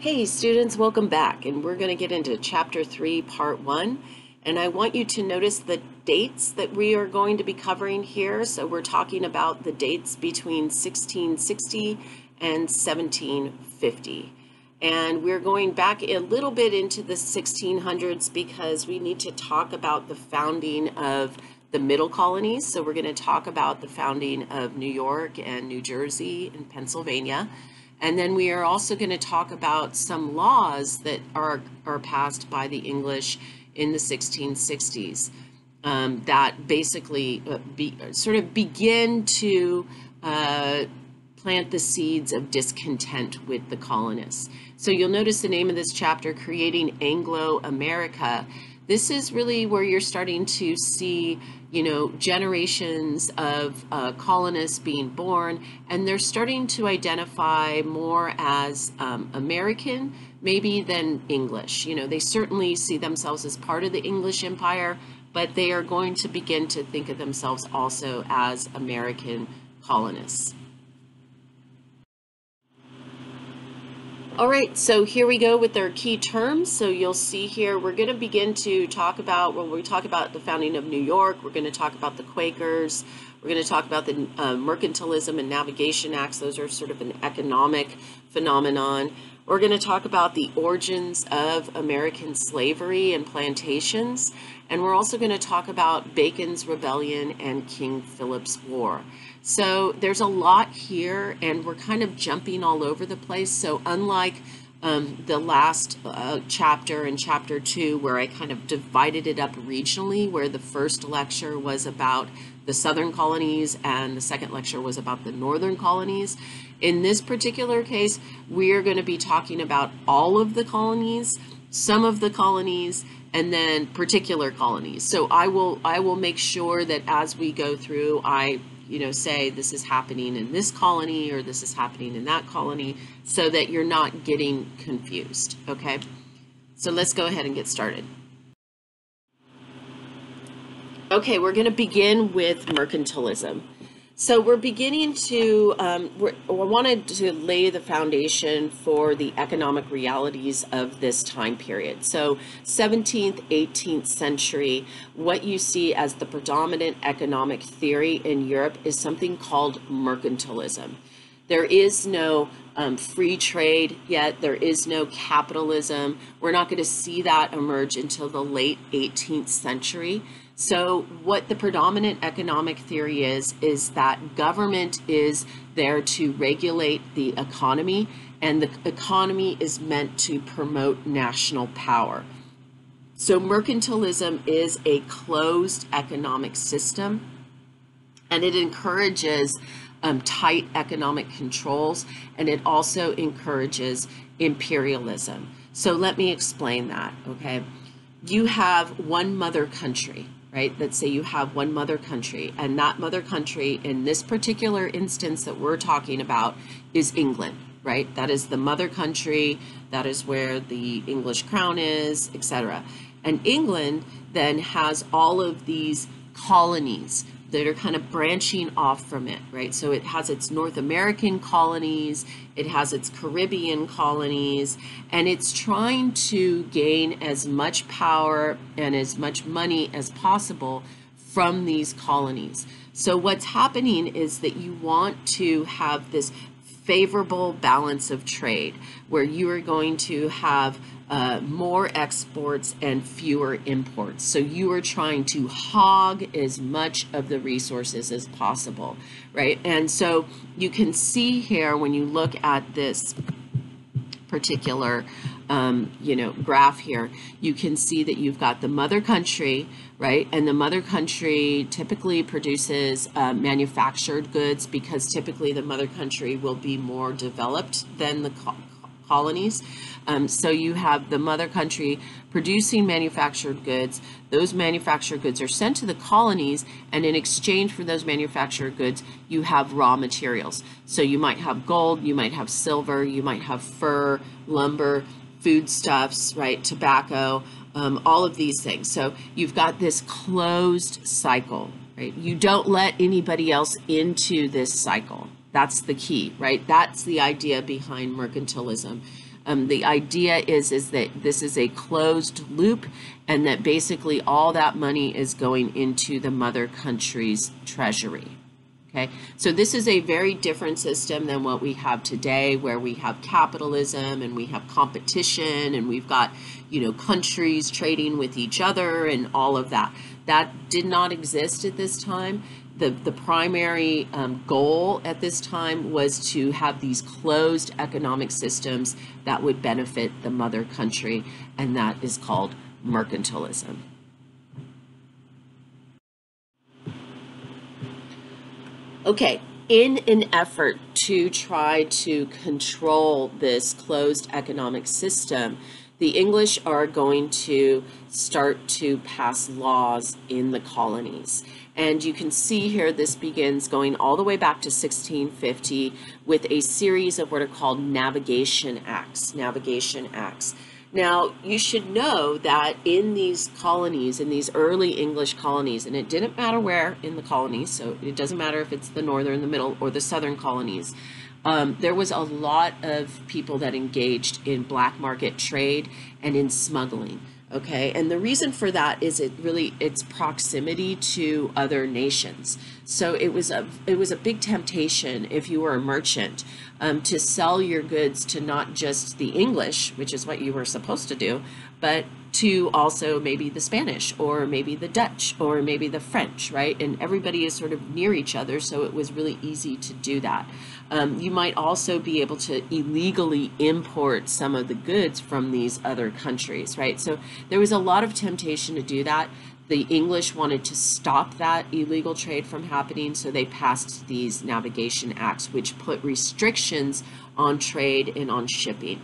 Hey students, welcome back and we're going to get into chapter 3 part 1 and I want you to notice the dates that we are going to be covering here. So we're talking about the dates between 1660 and 1750. And we're going back a little bit into the 1600s because we need to talk about the founding of the middle colonies. So we're going to talk about the founding of New York and New Jersey and Pennsylvania. And then we are also going to talk about some laws that are, are passed by the English in the 1660s um, that basically uh, be, sort of begin to uh, plant the seeds of discontent with the colonists. So you'll notice the name of this chapter, Creating Anglo-America. This is really where you're starting to see you know, generations of uh, colonists being born, and they're starting to identify more as um, American, maybe than English. You know, they certainly see themselves as part of the English empire, but they are going to begin to think of themselves also as American colonists. All right, so here we go with our key terms. So you'll see here, we're going to begin to talk about, when we talk about the founding of New York, we're going to talk about the Quakers, we're going to talk about the uh, Mercantilism and Navigation Acts. Those are sort of an economic phenomenon. We're going to talk about the origins of American slavery and plantations. And we're also going to talk about Bacon's Rebellion and King Philip's War. So there's a lot here, and we're kind of jumping all over the place. So unlike um, the last uh, chapter in chapter two, where I kind of divided it up regionally, where the first lecture was about the southern colonies and the second lecture was about the northern colonies. In this particular case, we are going to be talking about all of the colonies, some of the colonies, and then particular colonies. So I will I will make sure that as we go through, I you know, say this is happening in this colony or this is happening in that colony so that you're not getting confused, okay? So let's go ahead and get started. Okay, we're to begin with mercantilism. So we're beginning to, um, I wanted to lay the foundation for the economic realities of this time period. So 17th, 18th century, what you see as the predominant economic theory in Europe is something called mercantilism. There is no um, free trade yet. There is no capitalism. We're not going to see that emerge until the late 18th century. So what the predominant economic theory is, is that government is there to regulate the economy and the economy is meant to promote national power. So mercantilism is a closed economic system and it encourages um, tight economic controls and it also encourages imperialism. So let me explain that, okay? You have one mother country, right? Let's say you have one mother country, and that mother country, in this particular instance that we're talking about, is England, right? That is the mother country, that is where the English crown is, etc. And England then has all of these colonies that are kind of branching off from it, right? So it has its North American colonies, it has its Caribbean colonies, and it's trying to gain as much power and as much money as possible from these colonies. So what's happening is that you want to have this favorable balance of trade where you are going to have uh, more exports and fewer imports. So you are trying to hog as much of the resources as possible, right? And so you can see here when you look at this particular um, you know graph here you can see that you've got the mother country right and the mother country typically produces uh, manufactured goods because typically the mother country will be more developed than the co colonies um, so you have the mother country producing manufactured goods. Those manufactured goods are sent to the colonies, and in exchange for those manufactured goods, you have raw materials. So you might have gold, you might have silver, you might have fur, lumber, foodstuffs, right, tobacco, um, all of these things. So you've got this closed cycle, right? You don't let anybody else into this cycle. That's the key, right? That's the idea behind mercantilism. Um, the idea is is that this is a closed loop, and that basically all that money is going into the mother country's treasury. Okay, so this is a very different system than what we have today, where we have capitalism and we have competition and we've got, you know, countries trading with each other and all of that. That did not exist at this time. The, the primary um, goal at this time was to have these closed economic systems that would benefit the mother country, and that is called mercantilism. Okay, in an effort to try to control this closed economic system, the English are going to start to pass laws in the colonies. And you can see here this begins going all the way back to 1650 with a series of what are called navigation acts. Navigation acts. Now, you should know that in these colonies, in these early English colonies, and it didn't matter where in the colonies, so it doesn't matter if it's the northern, the middle, or the southern colonies, um, there was a lot of people that engaged in black market trade and in smuggling okay? And the reason for that is it really its proximity to other nations. So it was a it was a big temptation if you were a merchant um, to sell your goods to not just the english which is what you were supposed to do but to also maybe the Spanish or maybe the Dutch or maybe the French, right? And everybody is sort of near each other, so it was really easy to do that. Um, you might also be able to illegally import some of the goods from these other countries, right? So there was a lot of temptation to do that. The English wanted to stop that illegal trade from happening, so they passed these navigation acts, which put restrictions on trade and on shipping.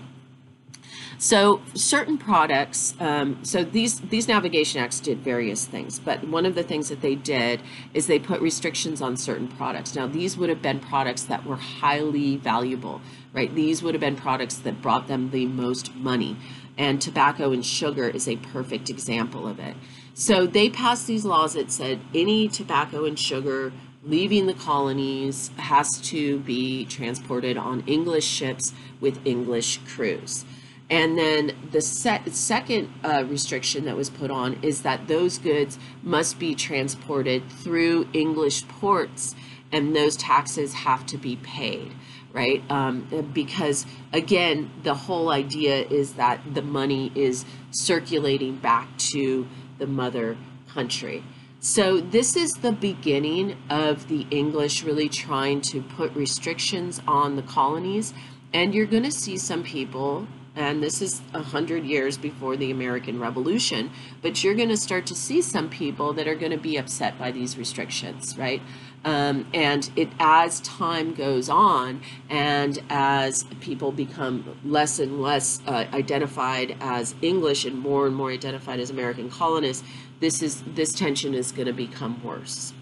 So certain products, um, so these these navigation acts did various things, but one of the things that they did is they put restrictions on certain products. Now these would have been products that were highly valuable, right? These would have been products that brought them the most money, and tobacco and sugar is a perfect example of it. So they passed these laws that said any tobacco and sugar leaving the colonies has to be transported on English ships with English crews. And then the second uh, restriction that was put on is that those goods must be transported through English ports and those taxes have to be paid, right? Um, because again, the whole idea is that the money is circulating back to the mother country. So this is the beginning of the English really trying to put restrictions on the colonies. And you're going to see some people and this is a hundred years before the American Revolution, but you're going to start to see some people that are going to be upset by these restrictions, right? Um, and it as time goes on, and as people become less and less uh, identified as English and more and more identified as American colonists, this is this tension is going to become worse.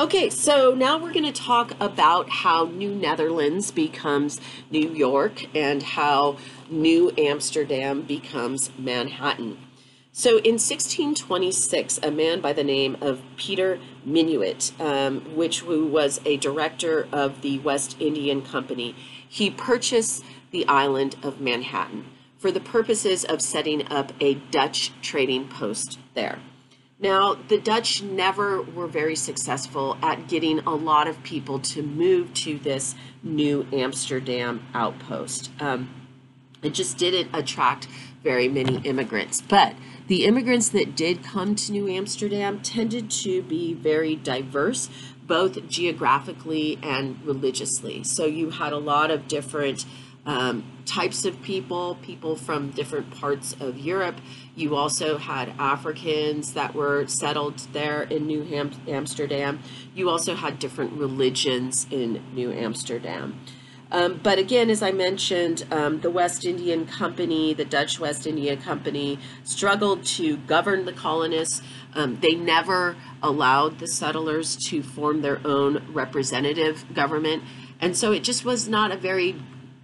Okay, so now we're going to talk about how New Netherlands becomes New York and how New Amsterdam becomes Manhattan. So in 1626, a man by the name of Peter Minuit, um, which was a director of the West Indian Company, he purchased the island of Manhattan for the purposes of setting up a Dutch trading post there. Now, the Dutch never were very successful at getting a lot of people to move to this new Amsterdam outpost. Um, it just didn't attract very many immigrants. But the immigrants that did come to New Amsterdam tended to be very diverse, both geographically and religiously. So you had a lot of different um, types of people, people from different parts of Europe. You also had Africans that were settled there in New Ham- Amsterdam. You also had different religions in New Amsterdam. Um, but again, as I mentioned, um, the West Indian Company, the Dutch West India Company, struggled to govern the colonists. Um, they never allowed the settlers to form their own representative government. And so it just was not a very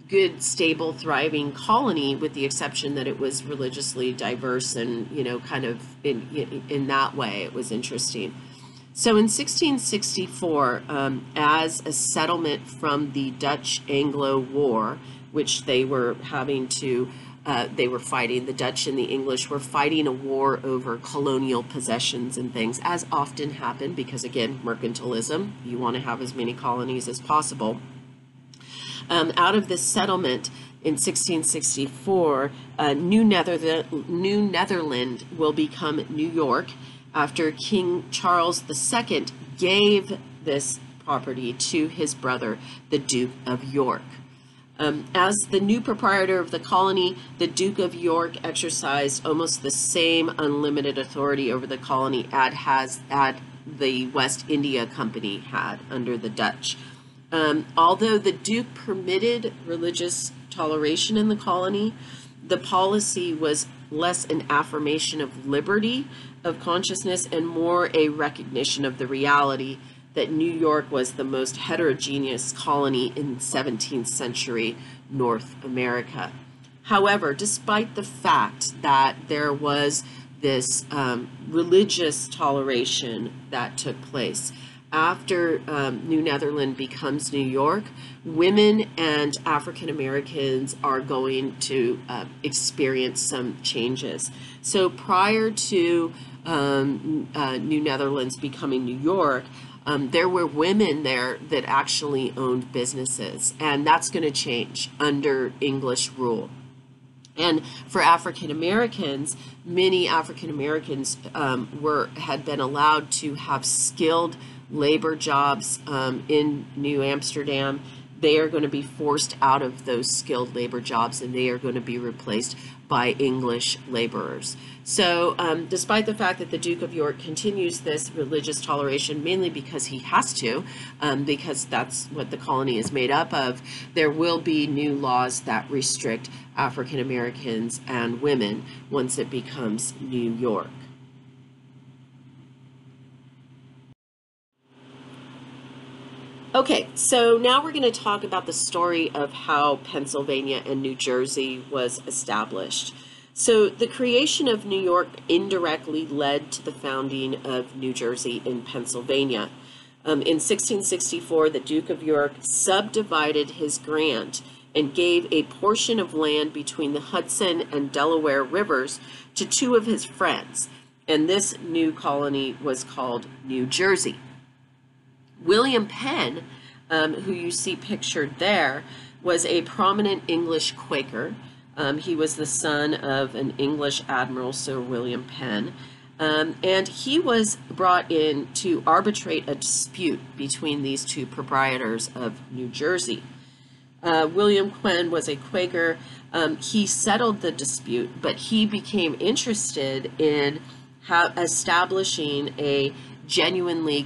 good, stable, thriving colony, with the exception that it was religiously diverse and you know, kind of in in that way, it was interesting. So in 1664, um, as a settlement from the Dutch Anglo War, which they were having to, uh, they were fighting, the Dutch and the English were fighting a war over colonial possessions and things, as often happened because, again, mercantilism, you want to have as many colonies as possible. Um, out of this settlement in 1664, uh, New, Netherland, New Netherland will become New York after King Charles II gave this property to his brother, the Duke of York. Um, as the new proprietor of the colony, the Duke of York exercised almost the same unlimited authority over the colony as has the West India Company had under the Dutch. Um, although the Duke permitted religious toleration in the colony, the policy was less an affirmation of liberty of consciousness and more a recognition of the reality that New York was the most heterogeneous colony in 17th century North America. However, despite the fact that there was this um, religious toleration that took place, after um, New Netherland becomes New York, women and African Americans are going to uh, experience some changes. So prior to um, uh, New Netherlands becoming New York, um, there were women there that actually owned businesses, and that's going to change under English rule. And for African Americans, many African Americans um, were had been allowed to have skilled labor jobs um, in New Amsterdam, they are going to be forced out of those skilled labor jobs and they are going to be replaced by English laborers. So, um, despite the fact that the Duke of York continues this religious toleration, mainly because he has to, um, because that's what the colony is made up of, there will be new laws that restrict African Americans and women once it becomes New York. Okay, so now we're going to talk about the story of how Pennsylvania and New Jersey was established. So the creation of New York indirectly led to the founding of New Jersey in Pennsylvania. Um, in 1664, the Duke of York subdivided his grant and gave a portion of land between the Hudson and Delaware rivers to two of his friends, and this new colony was called New Jersey. William Penn, um, who you see pictured there, was a prominent English Quaker. Um, he was the son of an English admiral, Sir William Penn. Um, and he was brought in to arbitrate a dispute between these two proprietors of New Jersey. Uh, William Penn was a Quaker. Um, he settled the dispute, but he became interested in establishing a genuinely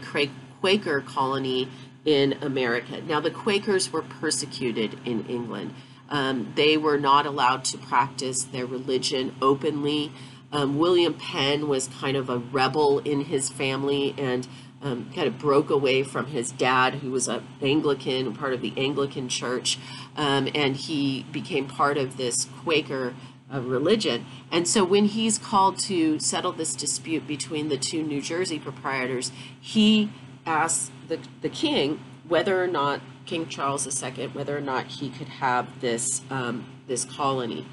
Quaker colony in America. Now, the Quakers were persecuted in England. Um, they were not allowed to practice their religion openly. Um, William Penn was kind of a rebel in his family and um, kind of broke away from his dad, who was an Anglican, part of the Anglican Church, um, and he became part of this Quaker uh, religion. And so when he's called to settle this dispute between the two New Jersey proprietors, he asked the, the king whether or not King Charles II, whether or not he could have this, um, this colony.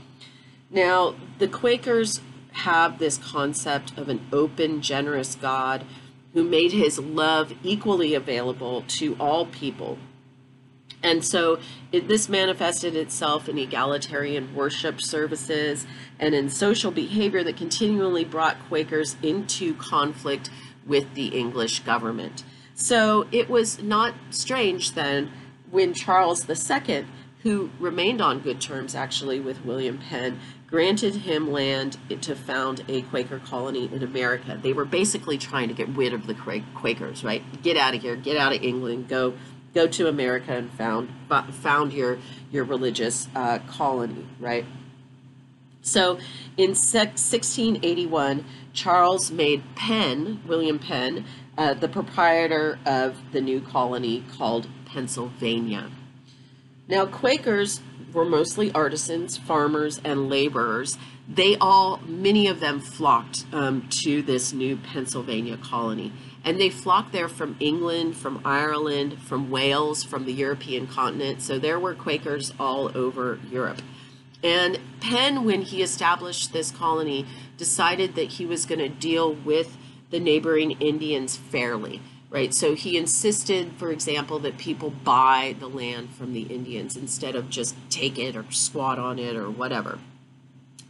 Now, the Quakers have this concept of an open, generous God who made his love equally available to all people. And so it, this manifested itself in egalitarian worship services and in social behavior that continually brought Quakers into conflict with the English government. So it was not strange then when Charles II, who remained on good terms actually with William Penn, granted him land to found a Quaker colony in America. They were basically trying to get rid of the Quakers, right? Get out of here, get out of England, go go to America and found found your your religious uh, colony, right? So in 1681, Charles made Penn, William Penn, uh, the proprietor of the new colony called Pennsylvania. Now, Quakers were mostly artisans, farmers, and laborers. They all, many of them flocked um, to this new Pennsylvania colony. And they flocked there from England, from Ireland, from Wales, from the European continent. So there were Quakers all over Europe. And Penn, when he established this colony, decided that he was going to deal with the neighboring Indians fairly, right? So he insisted, for example, that people buy the land from the Indians instead of just take it or squat on it or whatever.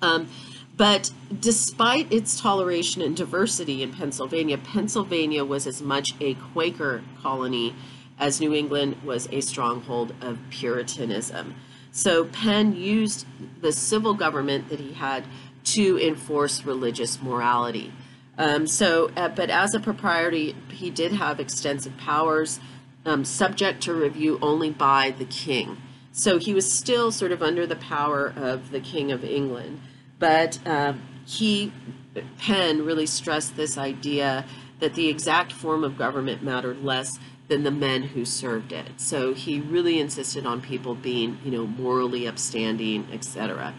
Um, but despite its toleration and diversity in Pennsylvania, Pennsylvania was as much a Quaker colony as New England was a stronghold of Puritanism. So Penn used the civil government that he had to enforce religious morality. Um, so, uh, but as a proprietor, he did have extensive powers, um, subject to review only by the king. So he was still sort of under the power of the King of England. But uh, he, Penn, really stressed this idea that the exact form of government mattered less than the men who served it. So he really insisted on people being, you know, morally upstanding, etc.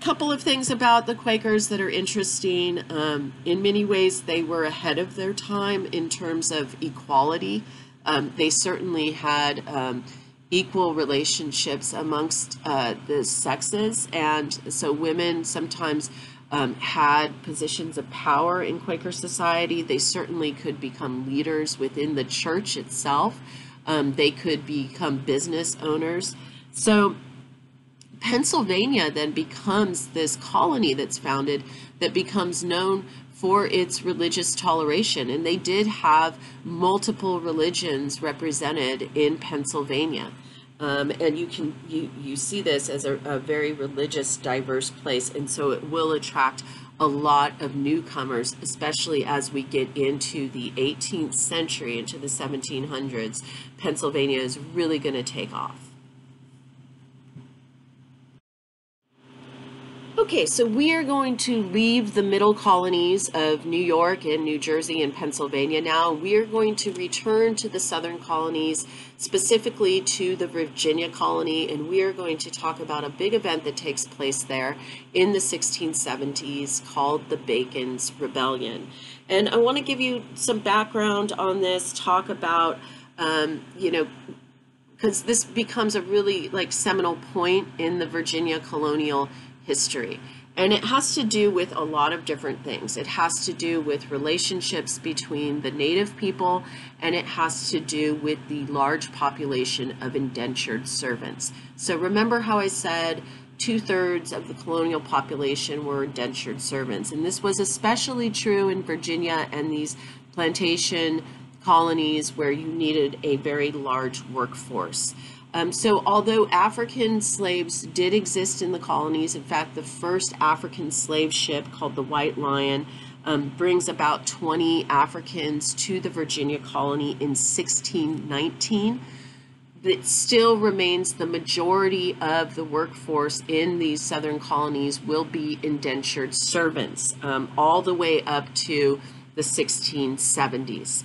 Couple of things about the Quakers that are interesting. Um, in many ways, they were ahead of their time in terms of equality. Um, they certainly had um, equal relationships amongst uh, the sexes, and so women sometimes um, had positions of power in Quaker society. They certainly could become leaders within the church itself. Um, they could become business owners. So Pennsylvania then becomes this colony that's founded that becomes known for its religious toleration. And they did have multiple religions represented in Pennsylvania. Um, and you can you you see this as a, a, very religious, diverse place, and so it will attract a lot of newcomers, especially as we get into the 18th century, into the 1700s. Pennsylvania is really going to take off. Okay, so we are going to leave the middle colonies of New York and New Jersey and Pennsylvania now. We are going to return to the southern colonies, specifically to the Virginia colony, and we are going to talk about a big event that takes place there in the 1670s called the Bacon's Rebellion. And I want to give you some background on this, talk about, um, you know, because this becomes a really like seminal point in the Virginia colonial history. And it has to do with a lot of different things. It has to do with relationships between the native people, and it has to do with the large population of indentured servants. So remember how I said two thirds of the colonial population were indentured servants. And this was especially true in Virginia and these plantation colonies where you needed a very large workforce. Um, so although African slaves did exist in the colonies, in fact, the first African slave ship called the White Lion um, brings about 20 Africans to the Virginia colony in 1619. It still remains the majority of the workforce in these southern colonies will be indentured servants um, all the way up to the 1670s.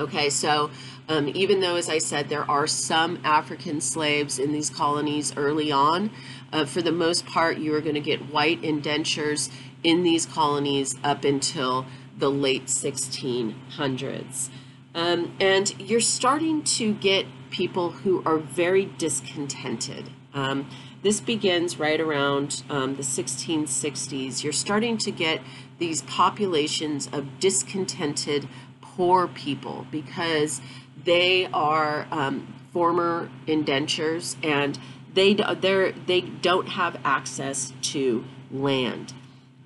Okay, so um, even though, as I said, there are some African slaves in these colonies early on, uh, for the most part, you are going to get white indentures in these colonies up until the late 1600s. Um, and you're starting to get people who are very discontented. Um, this begins right around um, the 1660s. You're starting to get these populations of discontented poor people because they are um, former indentures and they they they don't have access to land.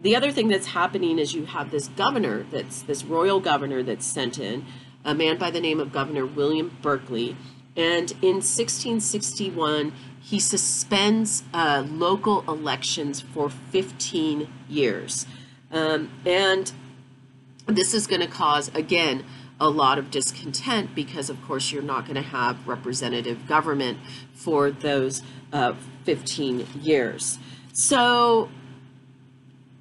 The other thing that's happening is you have this governor that's this royal governor that's sent in, a man by the name of Governor William Berkeley, and in 1661 he suspends uh, local elections for 15 years, um, and this is going to cause, again, a lot of discontent because, of course, you're not going to have representative government for those uh, 15 years. So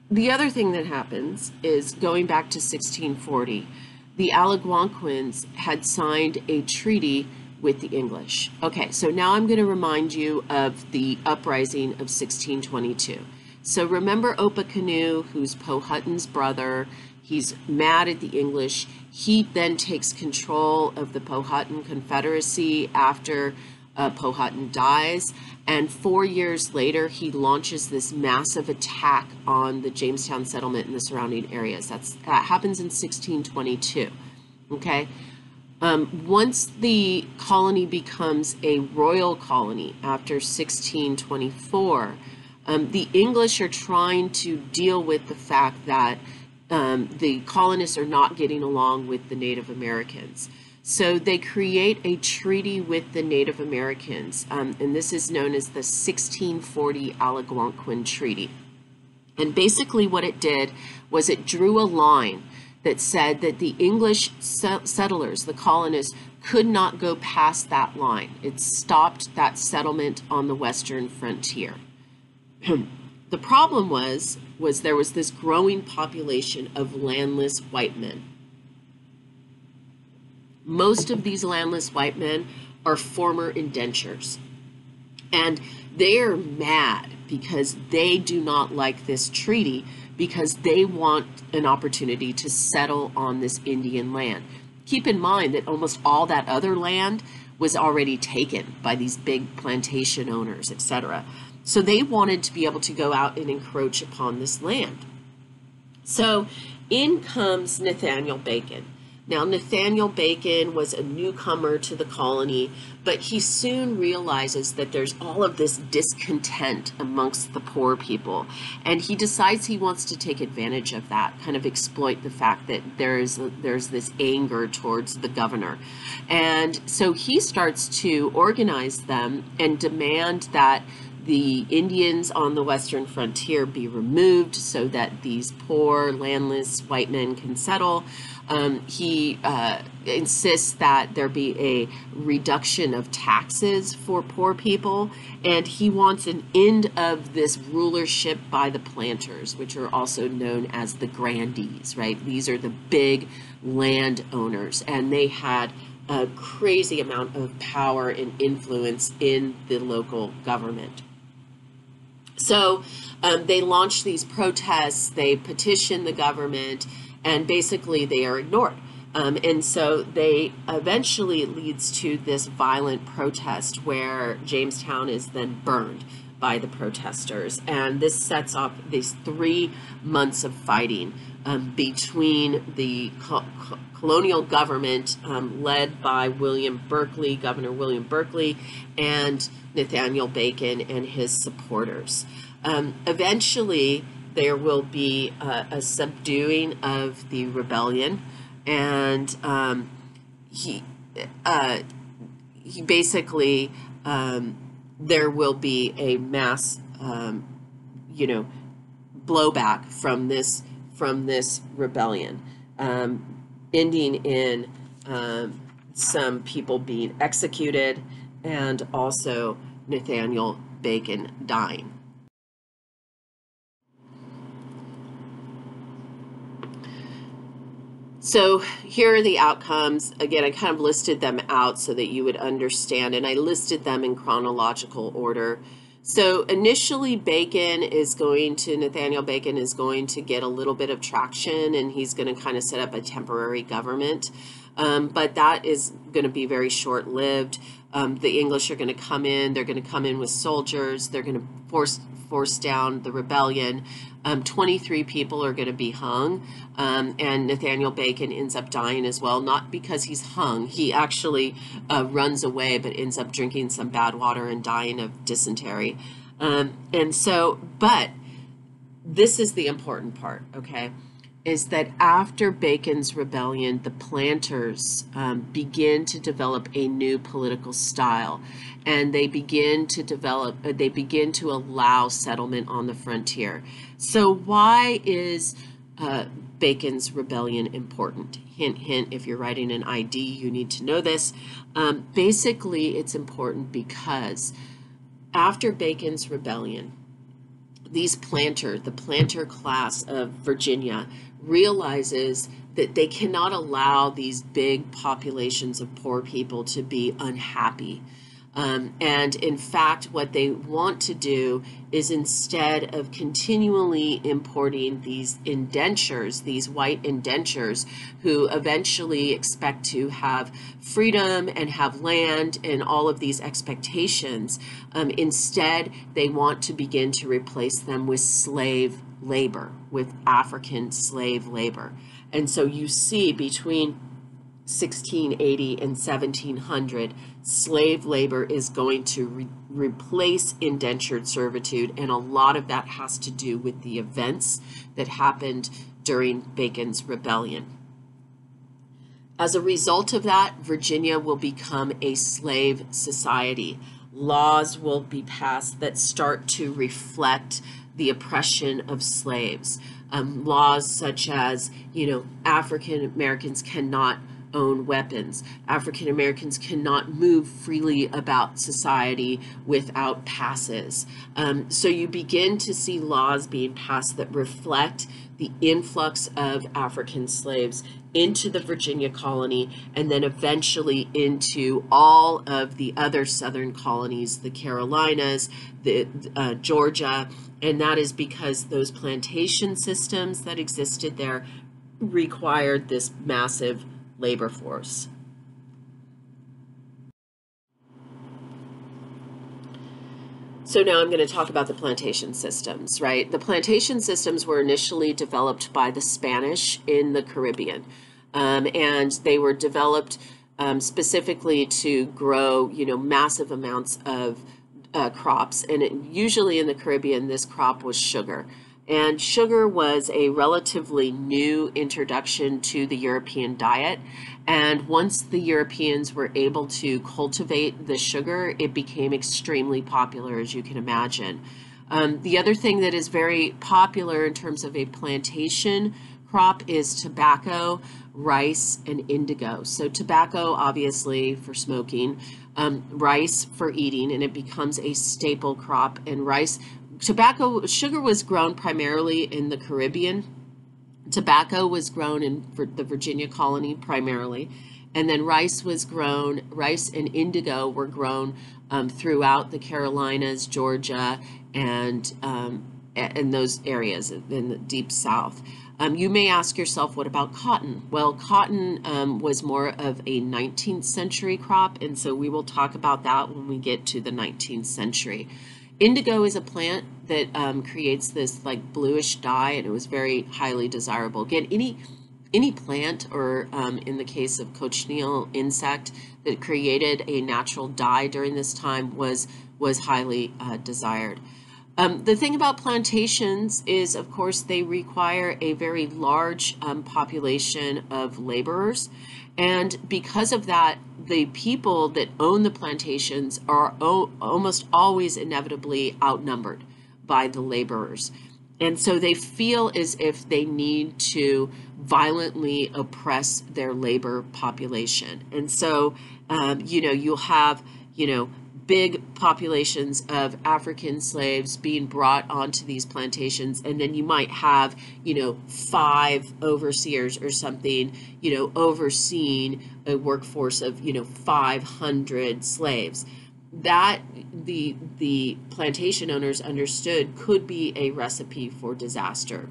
the other thing that happens is going back to 1640, the Algonquins had signed a treaty with the English. Okay, so now I'm going to remind you of the uprising of 1622. So remember Opechancanough, who's Powhatan's brother. He's mad at the English. He then takes control of the Powhatan Confederacy after uh, Powhatan dies. And four years later, he launches this massive attack on the Jamestown settlement and the surrounding areas. That's, that happens in 1622. Okay. Um, once the colony becomes a royal colony after 1624, um, the English are trying to deal with the fact that um, the colonists are not getting along with the Native Americans. So they create a treaty with the Native Americans, um, and this is known as the 1640 Algonquin Treaty. And basically, what it did was it drew a line that said that the English settlers, the colonists, could not go past that line. It stopped that settlement on the western frontier. the problem was was there was this growing population of landless white men most of these landless white men are former indentures. And they're mad because they do not like this treaty because they want an opportunity to settle on this Indian land. Keep in mind that almost all that other land was already taken by these big plantation owners, etc. So they wanted to be able to go out and encroach upon this land. So in comes Nathaniel Bacon. Now, Nathaniel Bacon was a newcomer to the colony, but he soon realizes that there's all of this discontent amongst the poor people. And he decides he wants to take advantage of that, kind of exploit the fact that there's, there's this anger towards the governor. And so he starts to organize them and demand that the Indians on the western frontier be removed so that these poor, landless white men can settle. Um, he uh, insists that there be a reduction of taxes for poor people, and he wants an end of this rulership by the planters, which are also known as the grandees, right? These are the big landowners, and they had a crazy amount of power and influence in the local government. So um, they launch these protests, they petition the government, and basically they are ignored. Um, and so they eventually leads to this violent protest where Jamestown is then burned by the protesters. And this sets off these three months of fighting um, between the co colonial government um, led by William Berkeley, Governor William Berkeley, and Nathaniel Bacon and his supporters. Um, eventually, there will be a, a subduing of the rebellion, and um, he uh, he basically um, there will be a mass um, you know blowback from this from this rebellion, um, ending in um, some people being executed and also Nathaniel Bacon dying. So here are the outcomes. Again, I kind of listed them out so that you would understand, and I listed them in chronological order. So initially, Bacon is going to, Nathaniel Bacon is going to get a little bit of traction, and he's going to kind of set up a temporary government. Um, but that is going to be very short lived. Um, the English are going to come in, they're going to come in with soldiers, they're going to force force down the rebellion. Um, 23 people are going to be hung, um, and Nathaniel Bacon ends up dying as well, not because he's hung. He actually uh, runs away, but ends up drinking some bad water and dying of dysentery. Um, and so, but this is the important part, okay? is that after Bacon's rebellion, the planters um, begin to develop a new political style, and they begin to develop, uh, they begin to allow settlement on the frontier. So, why is uh, Bacon's rebellion important? Hint, hint, if you're writing an ID, you need to know this. Um, basically, it's important because after Bacon's rebellion, these planter, the planter class of Virginia, realizes that they cannot allow these big populations of poor people to be unhappy. Um, and in fact, what they want to do is instead of continually importing these indentures, these white indentures, who eventually expect to have freedom and have land and all of these expectations, um, instead they want to begin to replace them with slave labor, with African slave labor. And so you see between 1680 and 1700, slave labor is going to re replace indentured servitude, and a lot of that has to do with the events that happened during Bacon's Rebellion. As a result of that, Virginia will become a slave society. Laws will be passed that start to reflect the oppression of slaves. Um, laws such as, you know, African Americans cannot own weapons. African Americans cannot move freely about society without passes. Um, so you begin to see laws being passed that reflect the influx of African slaves into the Virginia colony and then eventually into all of the other southern colonies, the Carolinas, the uh, Georgia, and that is because those plantation systems that existed there required this massive labor force. So now I'm going to talk about the plantation systems, right? The plantation systems were initially developed by the Spanish in the Caribbean, um, and they were developed um, specifically to grow, you know, massive amounts of uh, crops. And it, usually in the Caribbean, this crop was sugar. And sugar was a relatively new introduction to the European diet. And once the Europeans were able to cultivate the sugar, it became extremely popular, as you can imagine. Um, the other thing that is very popular in terms of a plantation crop is tobacco, rice, and indigo. So, tobacco, obviously, for smoking, um, rice for eating, and it becomes a staple crop. And rice tobacco sugar was grown primarily in the Caribbean. Tobacco was grown in the Virginia colony primarily, and then rice was grown. Rice and indigo were grown um, throughout the Carolinas, Georgia, and um, in those areas in the deep South. Um, you may ask yourself, what about cotton? Well, cotton um, was more of a 19th century crop, and so we will talk about that when we get to the 19th century. Indigo is a plant that um, creates this like bluish dye, and it was very highly desirable. Again, any any plant, or um, in the case of cochineal insect, that created a natural dye during this time was was highly uh, desired. Um, the thing about plantations is, of course, they require a very large um, population of laborers. And because of that, the people that own the plantations are almost always inevitably outnumbered by the laborers. And so they feel as if they need to violently oppress their labor population. And so, um, you know, you'll have, you know, big populations of African slaves being brought onto these plantations, and then you might have, you know, five overseers or something, you know, overseeing a workforce of, you know, 500 slaves. That the the plantation owners understood could be a recipe for disaster.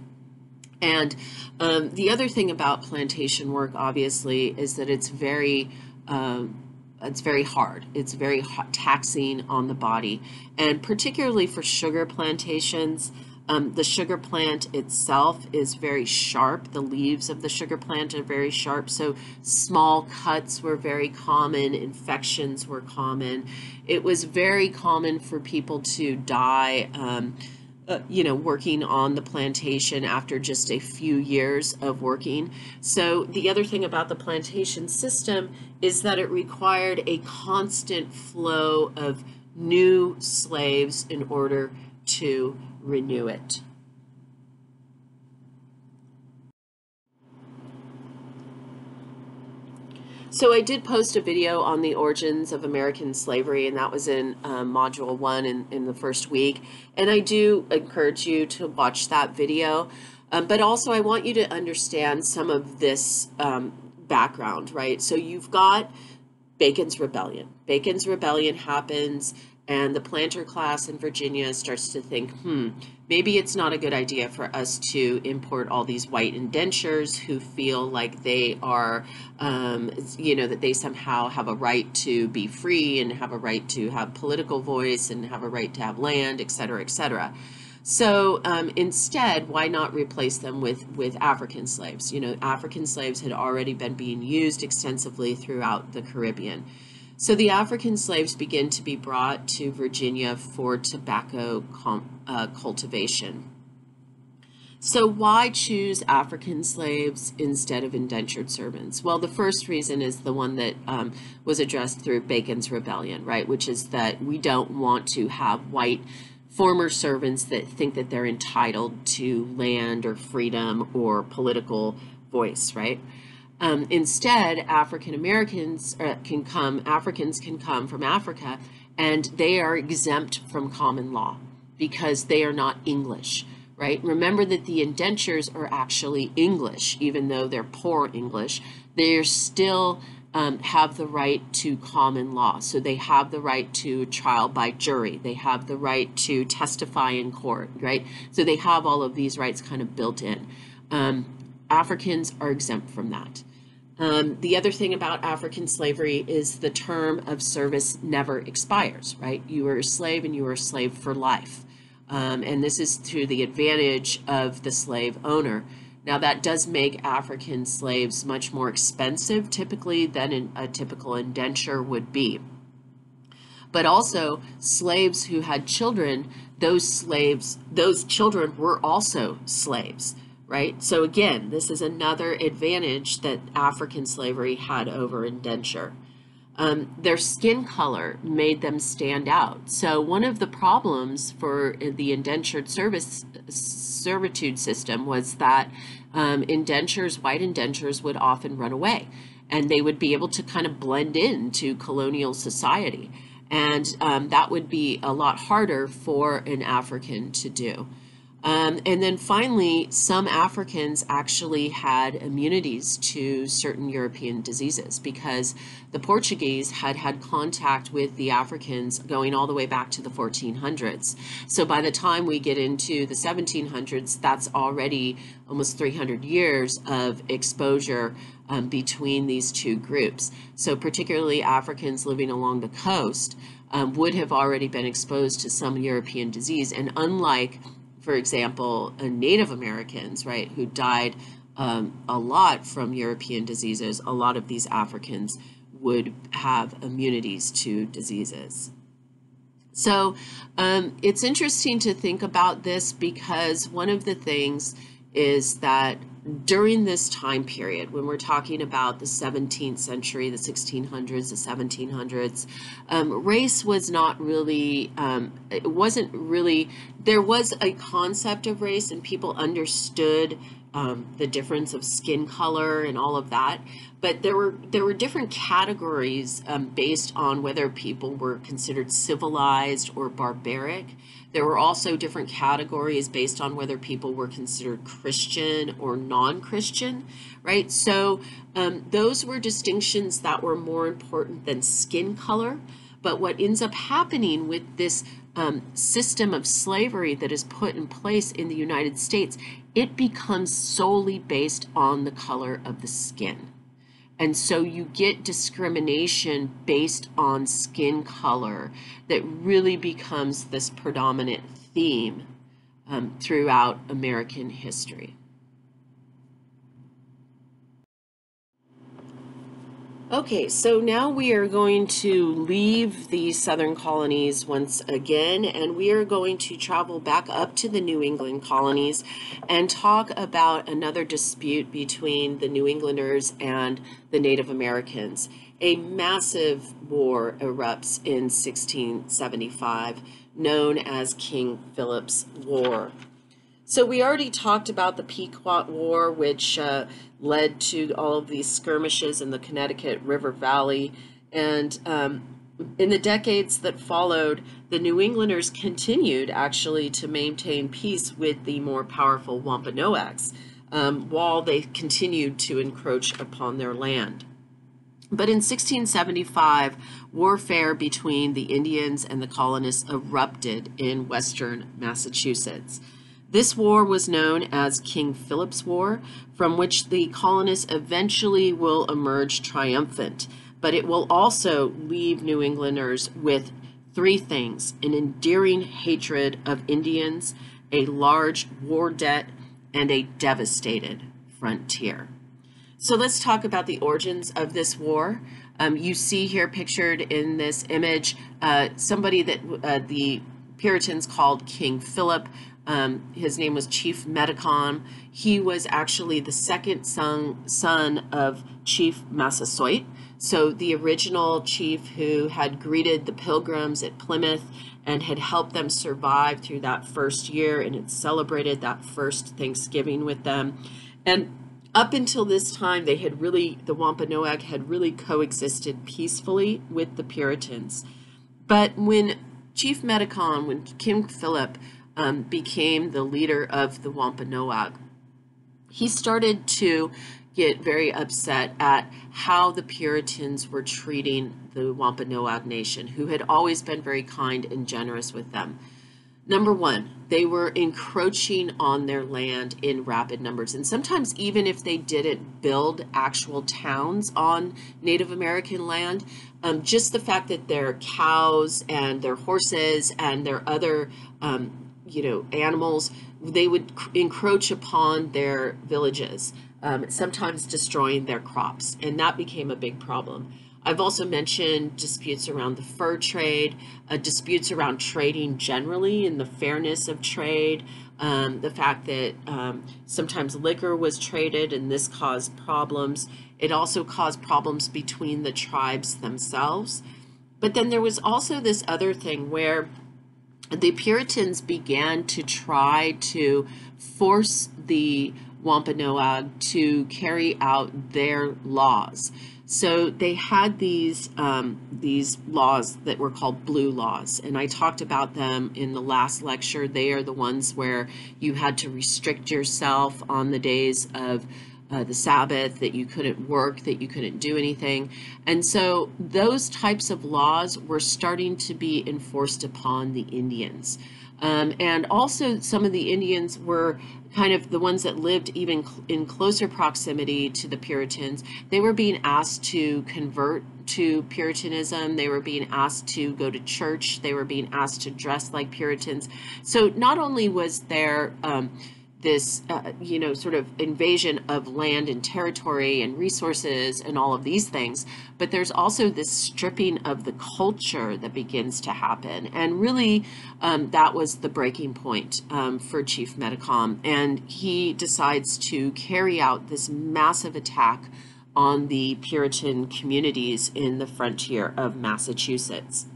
And um, the other thing about plantation work, obviously, is that it's very um, it's very hard. It's very taxing on the body. And particularly for sugar plantations, um, the sugar plant itself is very sharp. The leaves of the sugar plant are very sharp. So small cuts were very common, infections were common. It was very common for people to die. Um, uh, you know, working on the plantation after just a few years of working. So, the other thing about the plantation system is that it required a constant flow of new slaves in order to renew it. So I did post a video on the origins of American slavery, and that was in um, Module 1 in, in the first week. And I do encourage you to watch that video. Um, but also, I want you to understand some of this um, background, right? So you've got Bacon's Rebellion. Bacon's Rebellion happens, and the planter class in Virginia starts to think, hmm, maybe it's not a good idea for us to import all these white indentures who feel like they are, um, you know, that they somehow have a right to be free and have a right to have political voice and have a right to have land, et cetera, et cetera. So um, instead, why not replace them with, with African slaves? You know, African slaves had already been being used extensively throughout the Caribbean. So the African slaves begin to be brought to Virginia for tobacco uh, cultivation. So why choose African slaves instead of indentured servants? Well, the first reason is the one that um, was addressed through Bacon's Rebellion, right? Which is that we don't want to have white former servants that think that they're entitled to land or freedom or political voice, right? Um, instead, African Americans uh, can come, Africans can come from Africa, and they are exempt from common law because they are not English, right? Remember that the indentures are actually English, even though they're poor English. They're still um, have the right to common law. So they have the right to trial by jury. They have the right to testify in court, right? So they have all of these rights kind of built in. Um, Africans are exempt from that. Um, the other thing about African slavery is the term of service never expires, right? You are a slave and you are a slave for life. Um, and this is to the advantage of the slave owner. Now, that does make African slaves much more expensive typically than a typical indenture would be. But also, slaves who had children, those slaves, those children were also slaves, right? So, again, this is another advantage that African slavery had over indenture. Um, their skin color made them stand out. So, one of the problems for the indentured service servitude system was that um, indentures, white indentures, would often run away and they would be able to kind of blend into colonial society. And um, that would be a lot harder for an African to do. Um, and then finally, some Africans actually had immunities to certain European diseases because the Portuguese had had contact with the Africans going all the way back to the 1400s. So by the time we get into the 1700s, that's already almost 300 years of exposure um, between these two groups. So particularly Africans living along the coast um, would have already been exposed to some European disease. And unlike for example, uh, Native Americans, right, who died um, a lot from European diseases, a lot of these Africans would have immunities to diseases. So um, it's interesting to think about this because one of the things is that during this time period, when we're talking about the 17th century, the 1600s, the 1700s, um, race was not really, um, it wasn't really, there was a concept of race and people understood um, the difference of skin color and all of that. But there were there were different categories um, based on whether people were considered civilized or barbaric. There were also different categories based on whether people were considered Christian or non-Christian, right? So um, those were distinctions that were more important than skin color. But what ends up happening with this um, system of slavery that is put in place in the United States, it becomes solely based on the color of the skin. And so you get discrimination based on skin color that really becomes this predominant theme um, throughout American history. Okay, so now we are going to leave the southern colonies once again, and we are going to travel back up to the New England colonies and talk about another dispute between the New Englanders and the Native Americans. A massive war erupts in 1675, known as King Philip's War. So we already talked about the Pequot War, which uh, led to all of these skirmishes in the Connecticut River Valley. And um, in the decades that followed, the New Englanders continued actually to maintain peace with the more powerful Wampanoags um, while they continued to encroach upon their land. But in 1675, warfare between the Indians and the colonists erupted in western Massachusetts. This war was known as King Philip's War, from which the colonists eventually will emerge triumphant. But it will also leave New Englanders with three things an endearing hatred of Indians, a large war debt, and a devastated frontier. So let's talk about the origins of this war. Um, you see here pictured in this image uh, somebody that uh, the Puritans called King Philip. Um, his name was Chief Metacom. He was actually the second son, son of Chief Massasoit. So the original chief who had greeted the pilgrims at Plymouth and had helped them survive through that first year and had celebrated that first Thanksgiving with them. And up until this time, they had really, the Wampanoag had really coexisted peacefully with the Puritans. But when Chief Metacom, when King Philip um, became the leader of the Wampanoag, he started to get very upset at how the Puritans were treating the Wampanoag Nation, who had always been very kind and generous with them. Number one, they were encroaching on their land in rapid numbers. And sometimes, even if they didn't build actual towns on Native American land, um, just the fact that their cows and their horses and their other, um, you know, animals, they would encroach upon their villages, um, sometimes destroying their crops. And that became a big problem. I've also mentioned disputes around the fur trade, uh, disputes around trading generally and the fairness of trade, um, the fact that um, sometimes liquor was traded and this caused problems. It also caused problems between the tribes themselves. But then there was also this other thing where the Puritans began to try to force the Wampanoag to carry out their laws. So they had these um, these laws that were called blue laws, and I talked about them in the last lecture. They are the ones where you had to restrict yourself on the days of uh, the Sabbath, that you couldn't work, that you couldn't do anything. And so those types of laws were starting to be enforced upon the Indians. Um, and also, some of the Indians were kind of the ones that lived even cl- in closer proximity to the Puritans. They were being asked to convert to Puritanism. They were being asked to go to church. They were being asked to dress like Puritans. So, not only was there um, this, uh, you know, sort of invasion of land and territory and resources and all of these things. But there's also this stripping of the culture that begins to happen. And really, um, that was the breaking point um, for Chief Metacom. And he decides to carry out this massive attack on the Puritan communities in the frontier of Massachusetts.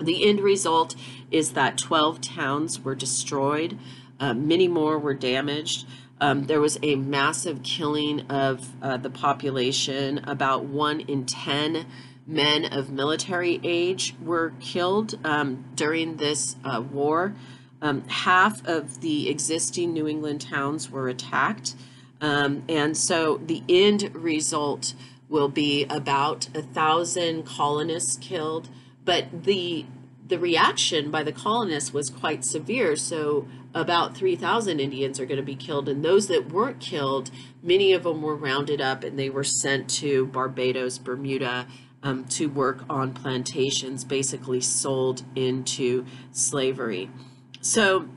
The end result is that 12 towns were destroyed. Uh, many more were damaged. Um, there was a massive killing of uh, the population. About one in 10 men of military age were killed um, during this uh, war. Um, half of the existing New England towns were attacked. Um, and so the end result will be about a thousand colonists killed. But the the reaction by the colonists was quite severe. So about 3,000 Indians are going to be killed. And those that weren't killed, many of them were rounded up and they were sent to Barbados, Bermuda, um, to work on plantations, basically sold into slavery. So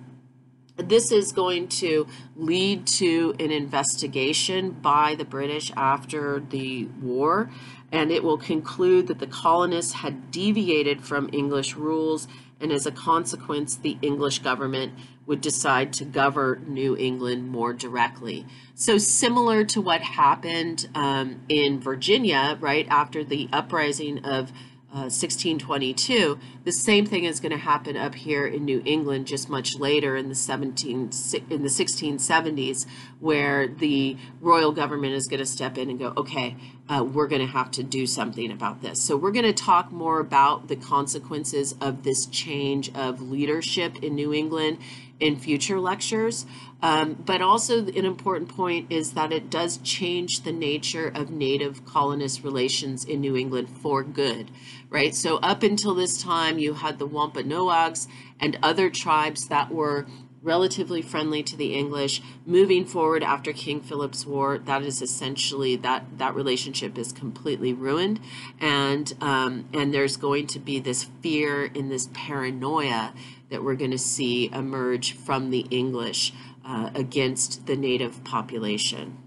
this is going to lead to an investigation by the British after the war, and it will conclude that the colonists had deviated from English rules, and as a consequence, the English government would decide to govern New England more directly. So, similar to what happened um, in Virginia, right after the uprising of 1622, uh, the same thing is going to happen up here in New England just much later in the 17 in the 1670s, where the royal government is going to step in and go, okay, uh, we're going to have to do something about this. So we're going to talk more about the consequences of this change of leadership in New England in future lectures. Um, but also, an important point is that it does change the nature of native colonist relations in New England for good, right? So, up until this time, you had the Wampanoags and other tribes that were relatively friendly to the English. Moving forward after King Philip's War, that is essentially that that relationship is completely ruined, and um, and there's going to be this fear and this paranoia that we're going to see emerge from the English uh, against the native population.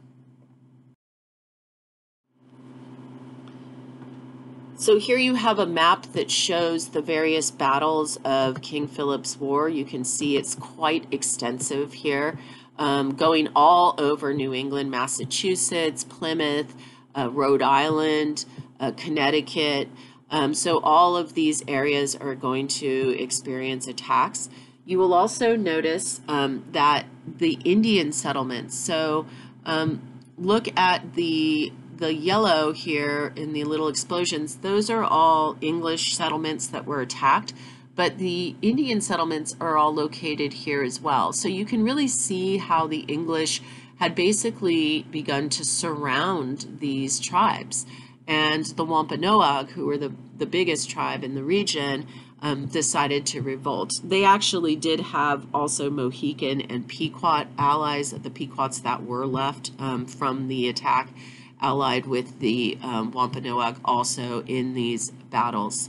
So here you have a map that shows the various battles of King Philip's War. You can see it's quite extensive here, um, going all over New England, Massachusetts, Plymouth, uh, Rhode Island, uh, Connecticut. Um, so all of these areas are going to experience attacks. You will also notice um, that the Indian settlements, so um, look at the the yellow here in the little explosions, those are all English settlements that were attacked, but the Indian settlements are all located here as well. So you can really see how the English had basically begun to surround these tribes. And the Wampanoag, who were the, the biggest tribe in the region, um, decided to revolt. They actually did have also Mohican and Pequot allies, the Pequots that were left um, from the attack allied with the um, Wampanoag also in these battles.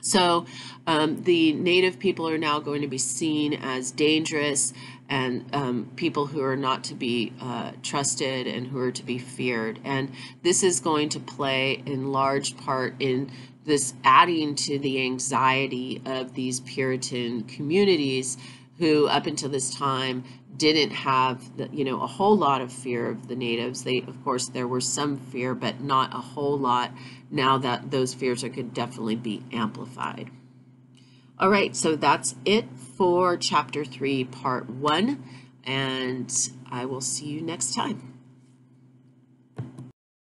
So um, the native people are now going to be seen as dangerous and um, people who are not to be uh, trusted and who are to be feared. And this is going to play in large part in this adding to the anxiety of these Puritan communities who up until this time didn't have the, you know a whole lot of fear of the natives. They of course there was some fear but not a whole lot. Now that those fears are could definitely be amplified. All right so that's it for chapter 3 part 1 and I will see you next time